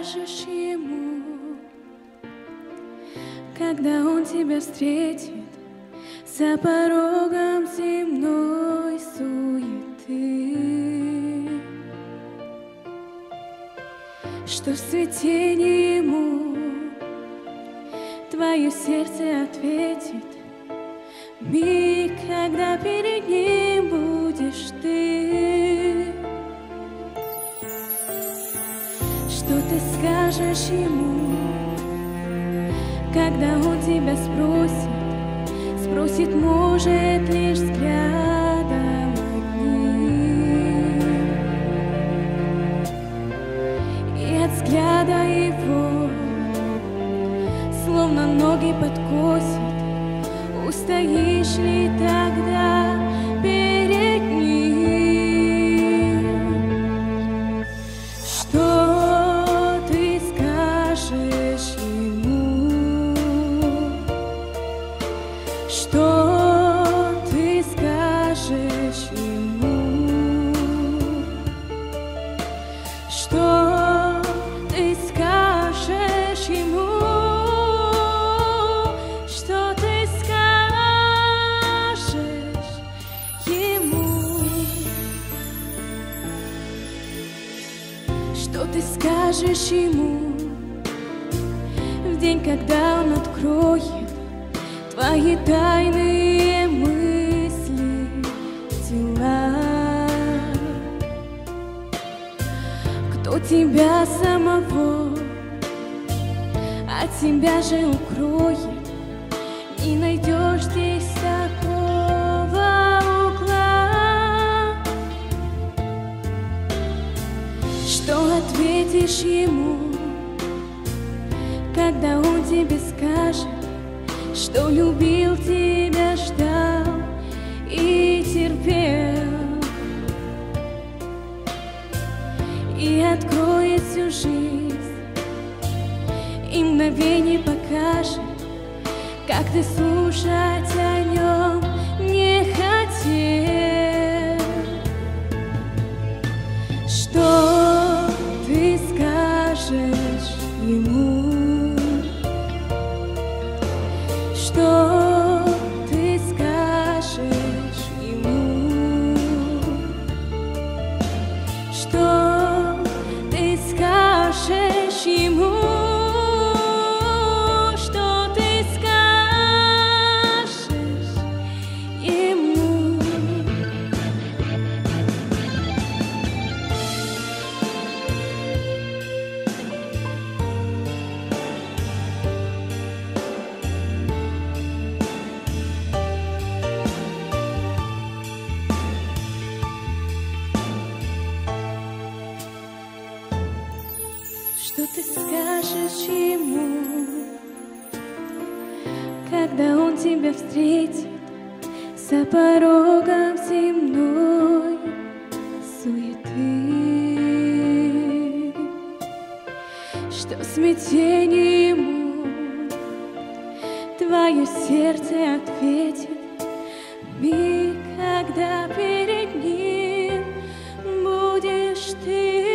скажешь ему, когда он тебя встретит за порогом земной суеты? Что в цветении ему твое сердце ответит, миг, когда перед ним будешь ты скажешь ему, когда он тебя спросит, спросит, может лишь взглядом одним. И от взгляда его, словно ноги подкосит, устоишь ли тогда Что ты скажешь ему? Что ты скажешь ему? Что ты скажешь ему? Что ты скажешь ему в день, когда он откроет твои тайные мысли, дела? Кто тебя самого от тебя же укроет, не найдешь здесь такого угла. Что ответишь ему, когда он тебе скажет, что любил тебя, ждал и терпел, и откроет всю жизнь, и мгновение покажет, как ты слушать Что ты скажешь ему, когда он тебя встретит за порогом земной суеты? Что смятение ему твое сердце ответит миг, когда перед ним будешь ты?